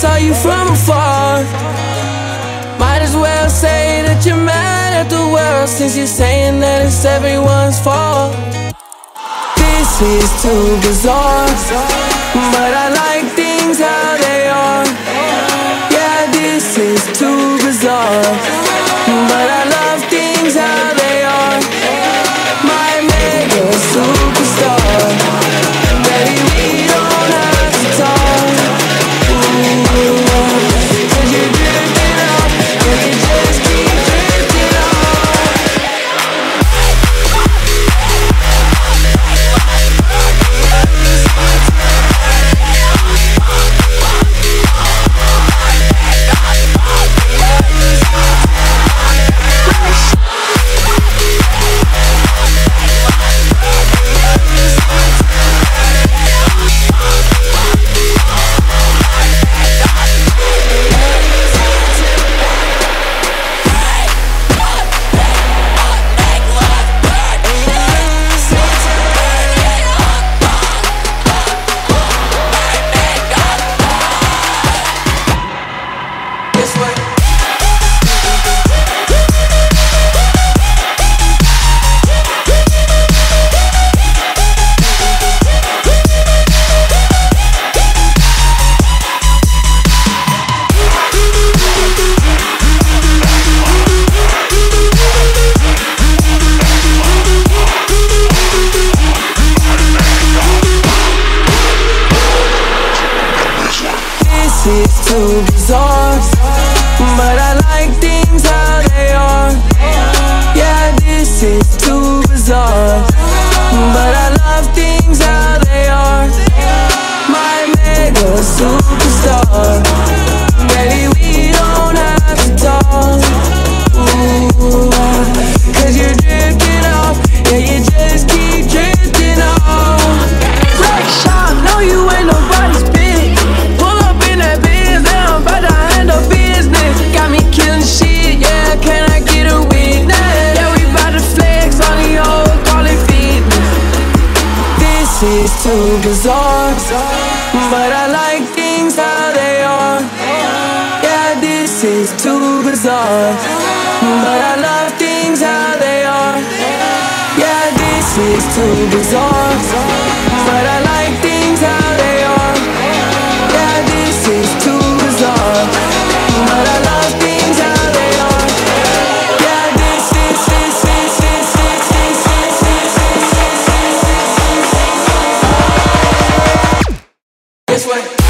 saw you from afar. Might as well say that you're mad at the world Since you're saying that it's everyone's fault. This is too bizarre But I like this world ours bizarre, but I like things how they are. Yeah, this is too bizarre, but I love things how they are. Yeah, this is too bizarre. this way.